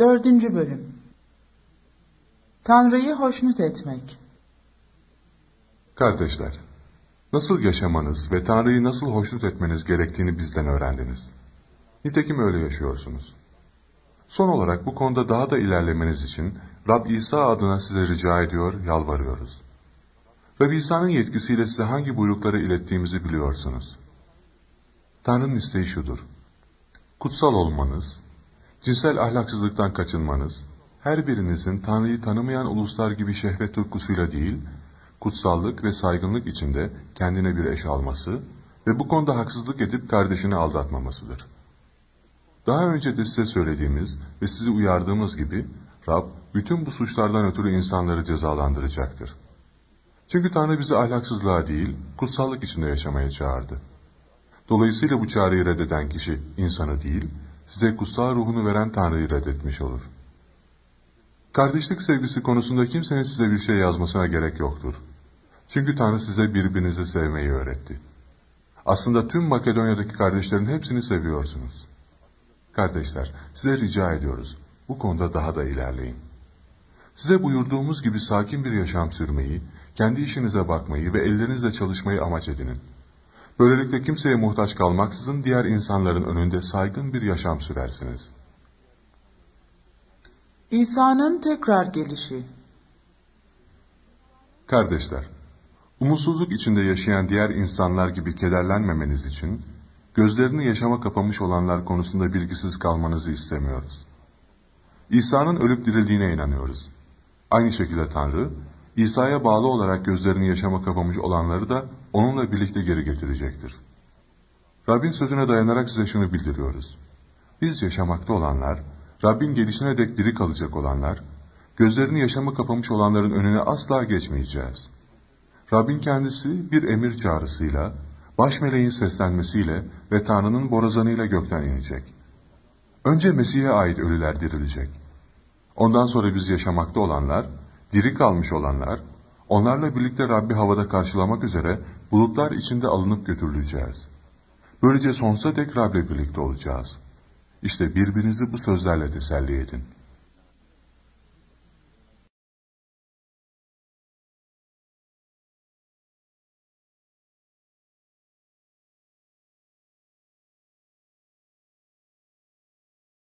Dördüncü Bölüm Tanrı'yı hoşnut etmek Kardeşler, nasıl yaşamanız ve Tanrı'yı nasıl hoşnut etmeniz gerektiğini bizden öğrendiniz. Nitekim öyle yaşıyorsunuz. Son olarak bu konuda daha da ilerlemeniz için Rab İsa adına size rica ediyor, yalvarıyoruz. Rab İsa'nın yetkisiyle size hangi buyrukları ilettiğimizi biliyorsunuz. Tanrı'nın isteği şudur. Kutsal olmanız, cinsel ahlaksızlıktan kaçınmanız, her birinizin Tanrı'yı tanımayan uluslar gibi şehvet tutkusuyla değil, kutsallık ve saygınlık içinde kendine bir eş alması ve bu konuda haksızlık edip kardeşini aldatmamasıdır. Daha önce de size söylediğimiz ve sizi uyardığımız gibi Rab bütün bu suçlardan ötürü insanları cezalandıracaktır. Çünkü Tanrı bizi ahlaksızlığa değil, kutsallık içinde yaşamaya çağırdı. Dolayısıyla bu çağrıyı reddeden kişi insanı değil, size kutsal ruhunu veren Tanrı'yı reddetmiş olur. Kardeşlik sevgisi konusunda kimsenin size bir şey yazmasına gerek yoktur. Çünkü Tanrı size birbirinizi sevmeyi öğretti. Aslında tüm Makedonya'daki kardeşlerin hepsini seviyorsunuz. Kardeşler, size rica ediyoruz. Bu konuda daha da ilerleyin. Size buyurduğumuz gibi sakin bir yaşam sürmeyi, kendi işinize bakmayı ve ellerinizle çalışmayı amaç edinin. Böylelikle kimseye muhtaç kalmaksızın diğer insanların önünde saygın bir yaşam sürersiniz. İsa'nın tekrar gelişi Kardeşler, umutsuzluk içinde yaşayan diğer insanlar gibi kederlenmemeniz için, gözlerini yaşama kapamış olanlar konusunda bilgisiz kalmanızı istemiyoruz. İsa'nın ölüp dirildiğine inanıyoruz. Aynı şekilde Tanrı, İsa'ya bağlı olarak gözlerini yaşama kapamış olanları da onunla birlikte geri getirecektir. Rabbin sözüne dayanarak size şunu bildiriyoruz. Biz yaşamakta olanlar, Rabbin gelişine dek diri kalacak olanlar, gözlerini yaşama kapamış olanların önüne asla geçmeyeceğiz. Rabbin kendisi bir emir çağrısıyla, baş meleğin seslenmesiyle ve Tanrı'nın borazanıyla gökten inecek. Önce Mesih'e ait ölüler dirilecek. Ondan sonra biz yaşamakta olanlar, diri kalmış olanlar, onlarla birlikte Rabbi havada karşılamak üzere bulutlar içinde alınıp götürüleceğiz. Böylece sonsuza dek Rab'le birlikte olacağız. İşte birbirinizi bu sözlerle teselli edin.